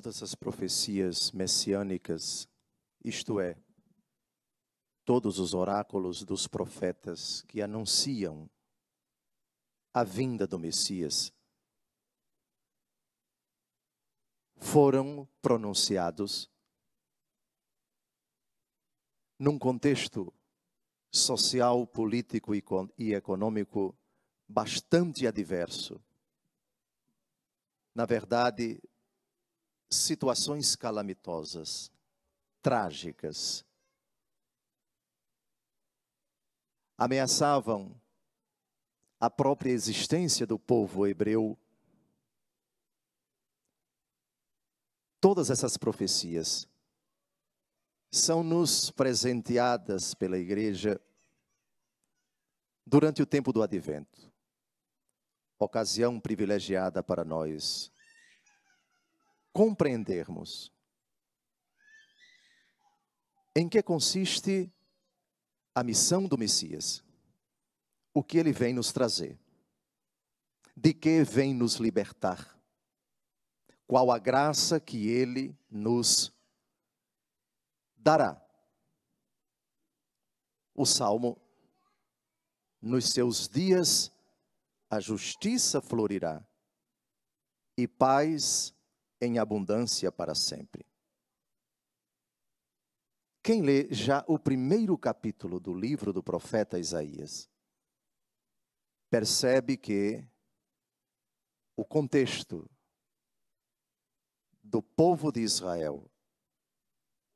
todas as profecias messiânicas, isto é, todos os oráculos dos profetas que anunciam a vinda do Messias, foram pronunciados num contexto social, político e econômico bastante adverso. Na verdade, situações calamitosas, trágicas, ameaçavam a própria existência do povo hebreu. Todas essas profecias são nos presenteadas pela igreja durante o tempo do advento. Ocasião privilegiada para nós compreendermos. Em que consiste a missão do Messias, o que ele vem nos trazer, de que vem nos libertar, qual a graça que ele nos dará. O salmo, nos seus dias a justiça florirá e paz em abundância para sempre. Quem lê já o primeiro capítulo do livro do profeta Isaías, percebe que o contexto do povo de Israel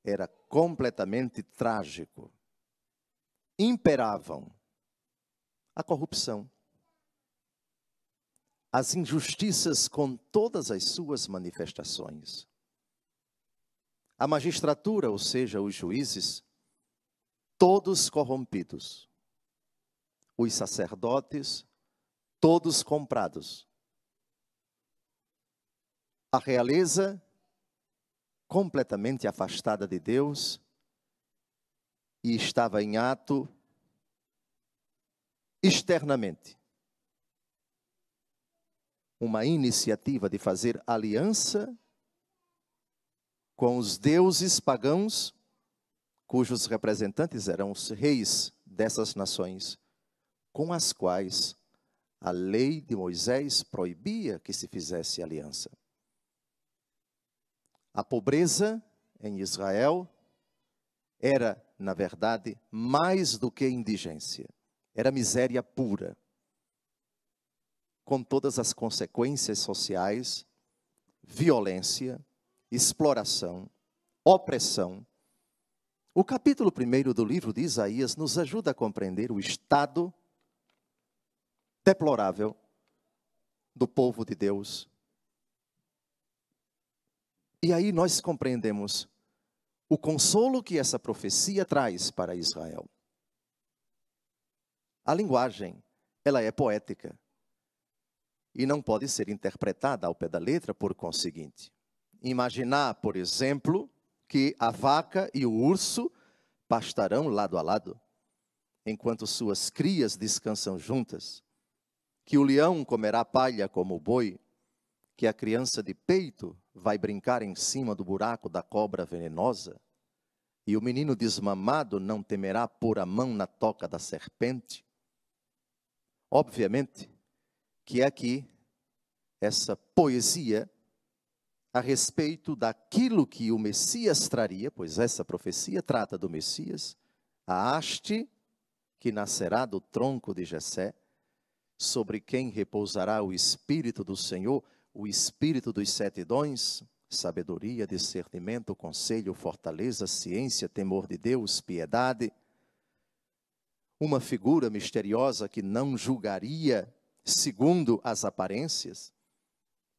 era completamente trágico. Imperavam a corrupção, as injustiças com todas as suas manifestações. A magistratura, ou seja, os juízes, todos corrompidos. Os sacerdotes, todos comprados. A realeza, completamente afastada de Deus, e estava em ato externamente uma iniciativa de fazer aliança com os deuses pagãos, cujos representantes eram os reis dessas nações, com as quais a lei de Moisés proibia que se fizesse aliança. A pobreza em Israel era, na verdade, mais do que indigência, era miséria pura com todas as consequências sociais, violência, exploração, opressão. O capítulo 1 do livro de Isaías nos ajuda a compreender o estado deplorável do povo de Deus. E aí nós compreendemos o consolo que essa profecia traz para Israel. A linguagem, ela é poética e não pode ser interpretada ao pé da letra por conseguinte. Imaginar, por exemplo, que a vaca e o urso pastarão lado a lado, enquanto suas crias descansam juntas, que o leão comerá palha como o boi, que a criança de peito vai brincar em cima do buraco da cobra venenosa, e o menino desmamado não temerá pôr a mão na toca da serpente. Obviamente, que é aqui essa poesia a respeito daquilo que o Messias traria, pois essa profecia trata do Messias, a haste que nascerá do tronco de Jessé, sobre quem repousará o espírito do Senhor, o espírito dos sete dons, sabedoria, discernimento, conselho, fortaleza, ciência, temor de Deus, piedade. Uma figura misteriosa que não julgaria segundo as aparências,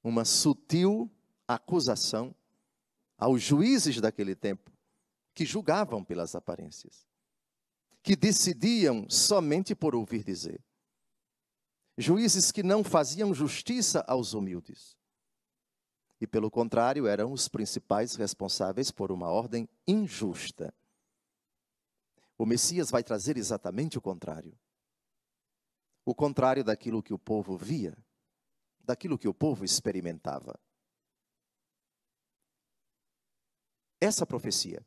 uma sutil acusação aos juízes daquele tempo, que julgavam pelas aparências, que decidiam somente por ouvir dizer. Juízes que não faziam justiça aos humildes. E, pelo contrário, eram os principais responsáveis por uma ordem injusta. O Messias vai trazer exatamente o contrário o contrário daquilo que o povo via, daquilo que o povo experimentava. essa profecia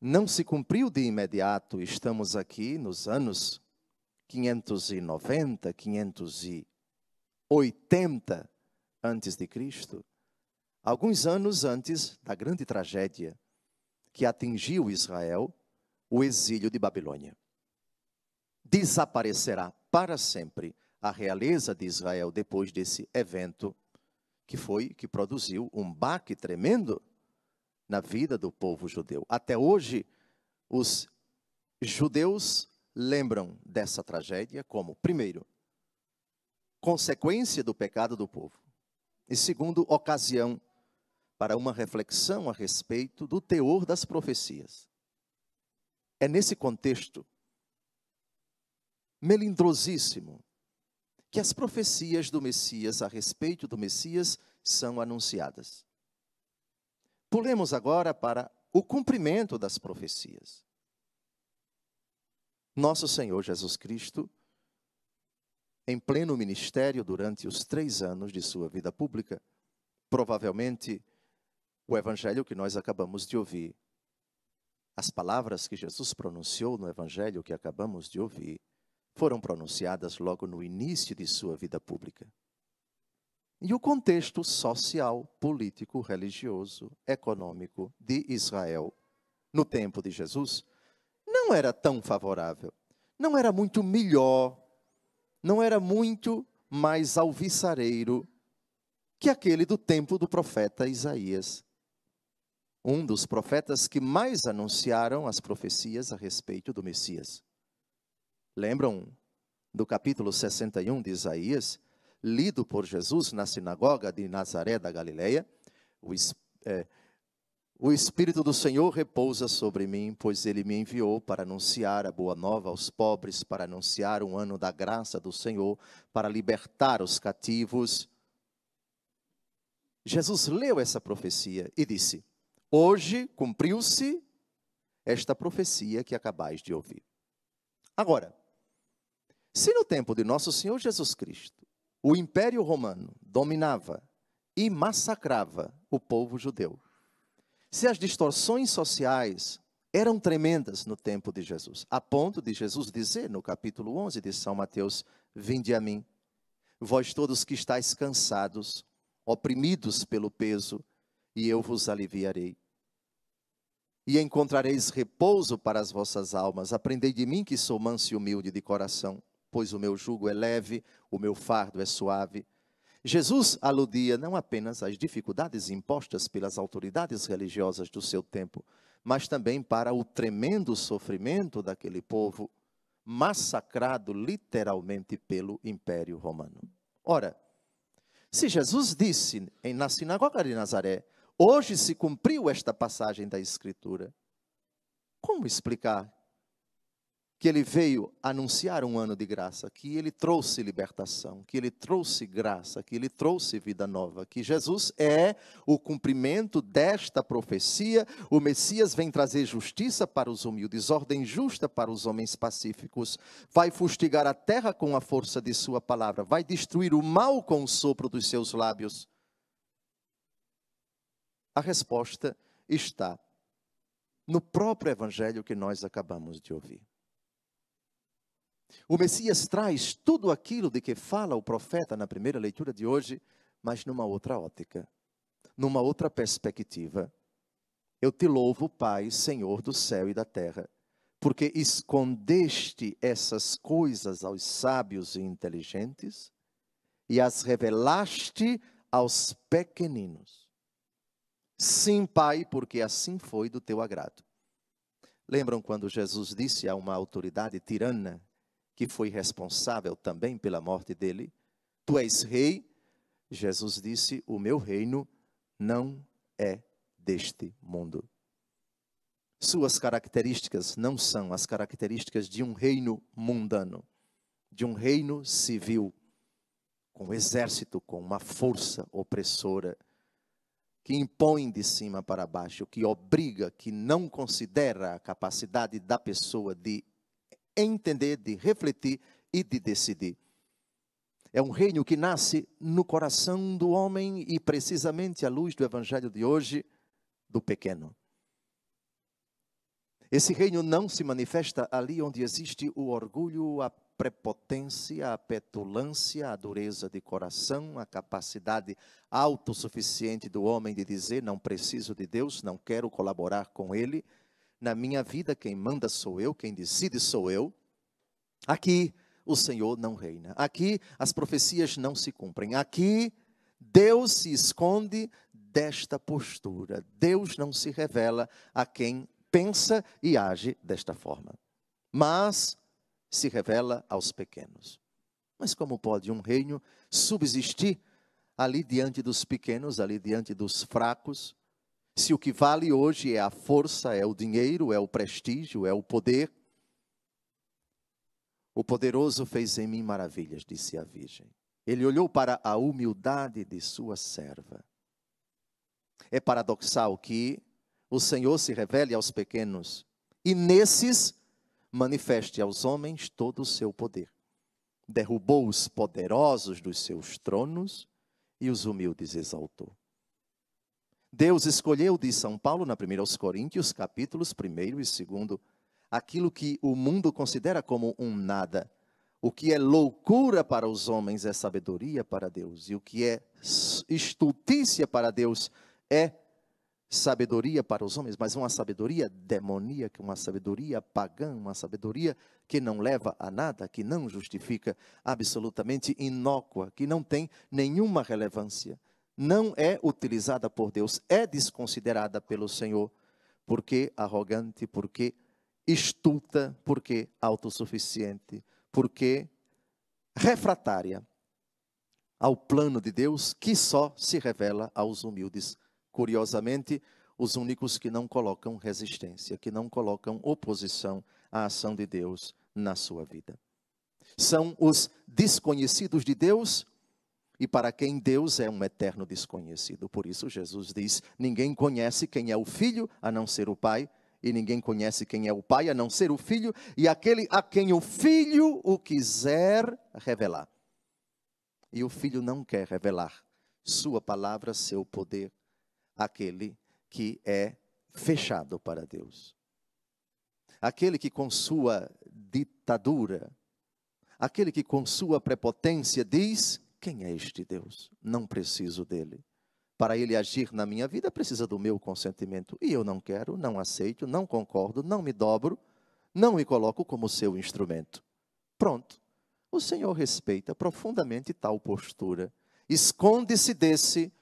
não se cumpriu de imediato, estamos aqui nos anos 590, 580 antes de Cristo, alguns anos antes da grande tragédia que atingiu Israel, o exílio de Babilônia. Desaparecerá para sempre a realeza de Israel depois desse evento que foi que produziu um baque tremendo na vida do povo judeu. Até hoje, os judeus lembram dessa tragédia como, primeiro, consequência do pecado do povo, e segundo, ocasião para uma reflexão a respeito do teor das profecias. É nesse contexto melindrosíssimo que as profecias do Messias a respeito do Messias são anunciadas. Pulemos agora para o cumprimento das profecias. Nosso Senhor Jesus Cristo, em pleno ministério durante os três anos de sua vida pública, provavelmente o evangelho que nós acabamos de ouvir, as palavras que Jesus pronunciou no evangelho que acabamos de ouvir, foram pronunciadas logo no início de sua vida pública. E o contexto social, político, religioso, econômico de Israel no tempo de Jesus não era tão favorável, não era muito melhor, não era muito mais alvissareiro que aquele do tempo do profeta Isaías. Um dos profetas que mais anunciaram as profecias a respeito do Messias. Lembram do capítulo 61 de Isaías, lido por Jesus na sinagoga de Nazaré da Galileia? O, é, o Espírito do Senhor repousa sobre mim, pois ele me enviou para anunciar a boa nova aos pobres, para anunciar um ano da graça do Senhor, para libertar os cativos. Jesus leu essa profecia e disse: Hoje cumpriu-se esta profecia que acabais de ouvir. Agora, se no tempo de nosso Senhor Jesus Cristo, o Império Romano dominava e massacrava o povo judeu, se as distorções sociais eram tremendas no tempo de Jesus, a ponto de Jesus dizer no capítulo 11 de São Mateus: Vinde a mim, vós todos que estáis cansados, oprimidos pelo peso, e eu vos aliviarei. E encontrareis repouso para as vossas almas. Aprendei de mim que sou manso e humilde de coração pois o meu jugo é leve, o meu fardo é suave. Jesus aludia não apenas às dificuldades impostas pelas autoridades religiosas do seu tempo, mas também para o tremendo sofrimento daquele povo massacrado literalmente pelo Império Romano. Ora, se Jesus disse na sinagoga de Nazaré, hoje se cumpriu esta passagem da Escritura, como explicar que ele veio anunciar um ano de graça, que ele trouxe libertação, que ele trouxe graça, que ele trouxe vida nova, que Jesus é o cumprimento desta profecia. O Messias vem trazer justiça para os humildes, ordem justa para os homens pacíficos, vai fustigar a terra com a força de sua palavra, vai destruir o mal com o sopro dos seus lábios. A resposta está no próprio evangelho que nós acabamos de ouvir. O Messias traz tudo aquilo de que fala o profeta na primeira leitura de hoje, mas numa outra ótica, numa outra perspectiva. Eu te louvo, Pai, Senhor do céu e da terra, porque escondeste essas coisas aos sábios e inteligentes e as revelaste aos pequeninos. Sim, Pai, porque assim foi do teu agrado. Lembram quando Jesus disse a uma autoridade tirana que foi responsável também pela morte dele. Tu és rei. Jesus disse: O meu reino não é deste mundo. Suas características não são as características de um reino mundano, de um reino civil, com um exército, com uma força opressora, que impõe de cima para baixo, que obriga, que não considera a capacidade da pessoa de entender, de refletir e de decidir. É um reino que nasce no coração do homem e precisamente à luz do evangelho de hoje, do pequeno. Esse reino não se manifesta ali onde existe o orgulho, a prepotência, a petulância, a dureza de coração, a capacidade autossuficiente do homem de dizer: não preciso de Deus, não quero colaborar com Ele. Na minha vida, quem manda sou eu, quem decide sou eu. Aqui o Senhor não reina. Aqui as profecias não se cumprem. Aqui Deus se esconde desta postura. Deus não se revela a quem pensa e age desta forma. Mas se revela aos pequenos. Mas como pode um reino subsistir ali diante dos pequenos, ali diante dos fracos, se o que vale hoje é a força, é o dinheiro, é o prestígio, é o poder? O poderoso fez em mim maravilhas, disse a Virgem. Ele olhou para a humildade de sua serva. É paradoxal que o Senhor se revele aos pequenos e nesses manifeste aos homens todo o seu poder. Derrubou os poderosos dos seus tronos e os humildes exaltou. Deus escolheu, diz São Paulo, na 1 aos Coríntios, capítulos 1 e 2, aquilo que o mundo considera como um nada. O que é loucura para os homens é sabedoria para Deus, e o que é estultícia para Deus é sabedoria para os homens, mas uma sabedoria demoníaca, uma sabedoria pagã, uma sabedoria que não leva a nada, que não justifica, absolutamente inócua, que não tem nenhuma relevância, não é utilizada por Deus, é desconsiderada pelo Senhor, porque arrogante, porque estulta, porque autossuficiente, porque refratária ao plano de Deus que só se revela aos humildes? Curiosamente, os únicos que não colocam resistência, que não colocam oposição à ação de Deus na sua vida. São os desconhecidos de Deus e para quem Deus é um eterno desconhecido. Por isso, Jesus diz: ninguém conhece quem é o filho a não ser o pai, e ninguém conhece quem é o pai a não ser o filho, e aquele a quem o filho o quiser revelar. E o filho não quer revelar sua palavra, seu poder, aquele que é fechado para Deus. Aquele que com sua ditadura, aquele que com sua prepotência diz: Quem é este Deus? Não preciso dele. Para ele agir na minha vida, precisa do meu consentimento. E eu não quero, não aceito, não concordo, não me dobro, não me coloco como seu instrumento. Pronto. O Senhor respeita profundamente tal postura. Esconde-se desse.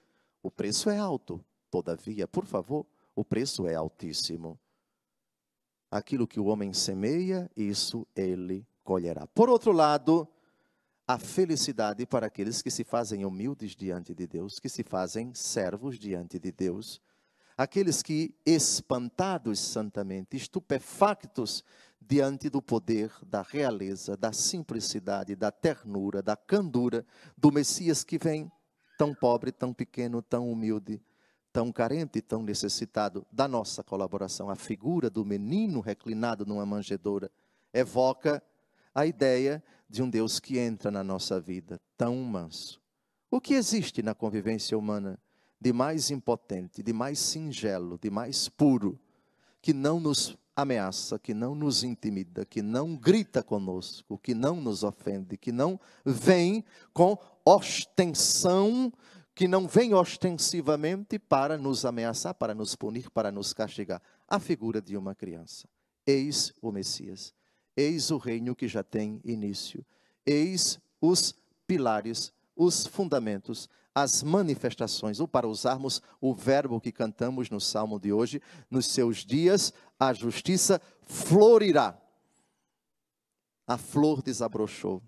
O preço é alto, Todavia, por favor, o preço é altíssimo. Aquilo que o homem semeia, isso ele colherá. Por outro lado, a felicidade para aqueles que se fazem humildes diante de Deus, que se fazem servos diante de Deus, aqueles que, espantados santamente, estupefactos diante do poder, da realeza, da simplicidade, da ternura, da candura do Messias que vem, tão pobre, tão pequeno, tão humilde, tão carente, tão necessitado da nossa colaboração. A figura do menino reclinado numa manjedoura evoca a ideia de um Deus que entra na nossa vida, tão manso. O que existe na convivência humana de mais impotente, de mais singelo, de mais puro, que não nos ameaça, que não nos intimida, que não grita conosco, que não nos ofende, que não vem com ostensão que não vem ostensivamente para nos ameaçar, para nos punir, para nos castigar. A figura de uma criança. Eis o Messias. Eis o reino que já tem início. Eis os pilares, os fundamentos, as manifestações, ou para usarmos o verbo que cantamos no salmo de hoje, nos seus dias a justiça florirá. A flor desabrochou,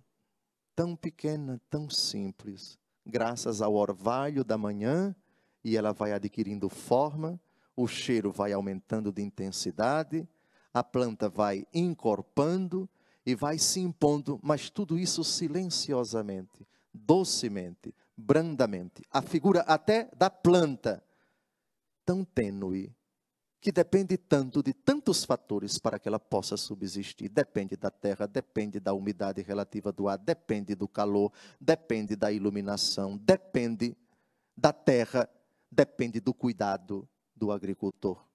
tão pequena, tão simples, graças ao orvalho da manhã, e ela vai adquirindo forma, o cheiro vai aumentando de intensidade, a planta vai encorpando e vai se impondo, mas tudo isso silenciosamente, docemente, brandamente. A figura até da planta, tão tênue, que depende tanto de tantos fatores para que ela possa subsistir. Depende da terra, depende da umidade relativa do ar, depende do calor, depende da iluminação, depende da terra, depende do cuidado do agricultor.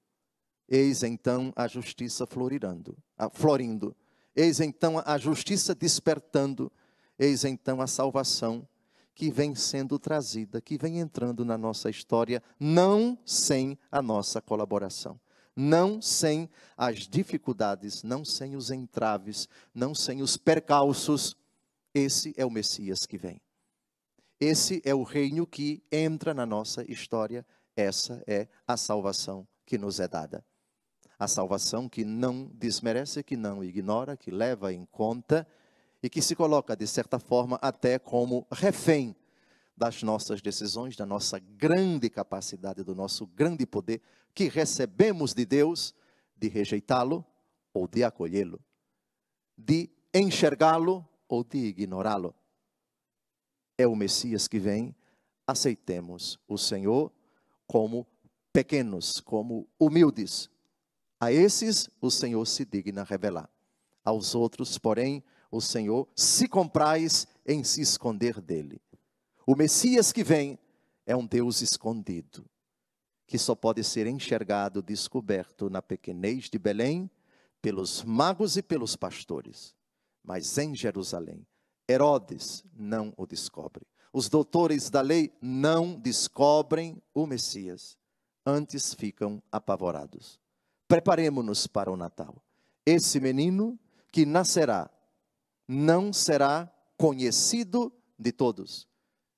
Eis então a justiça florirando, florindo. Eis então a justiça despertando. Eis então a salvação que vem sendo trazida, que vem entrando na nossa história, não sem a nossa colaboração, não sem as dificuldades, não sem os entraves, não sem os percalços. Esse é o Messias que vem. Esse é o reino que entra na nossa história. Essa é a salvação que nos é dada. A salvação que não desmerece, que não ignora, que leva em conta e que se coloca, de certa forma, até como refém das nossas decisões, da nossa grande capacidade, do nosso grande poder que recebemos de Deus de rejeitá-lo ou de acolhê-lo, de enxergá-lo ou de ignorá-lo. É o Messias que vem, aceitemos o Senhor como pequenos, como humildes. A esses o Senhor se digna revelar. Aos outros, porém, o Senhor se compraz em se esconder dele. O Messias que vem é um Deus escondido, que só pode ser enxergado, descoberto na pequenez de Belém, pelos magos e pelos pastores. Mas em Jerusalém, Herodes não o descobre. Os doutores da lei não descobrem o Messias, antes ficam apavorados. Preparemos-nos para o Natal. Esse menino que nascerá não será conhecido de todos.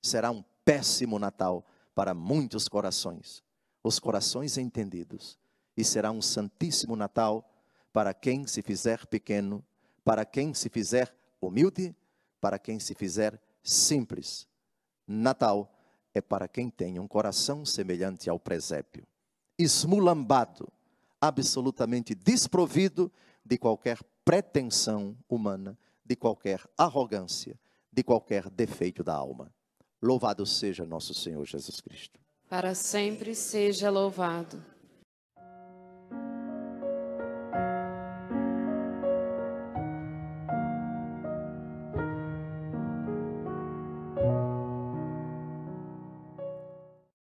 Será um péssimo Natal para muitos corações, os corações entendidos. E será um santíssimo Natal para quem se fizer pequeno, para quem se fizer humilde, para quem se fizer simples. Natal é para quem tem um coração semelhante ao presépio, esmulambado, absolutamente desprovido de qualquer pretensão humana, de qualquer arrogância, de qualquer defeito da alma. Louvado seja nosso Senhor Jesus Cristo. Para sempre seja louvado.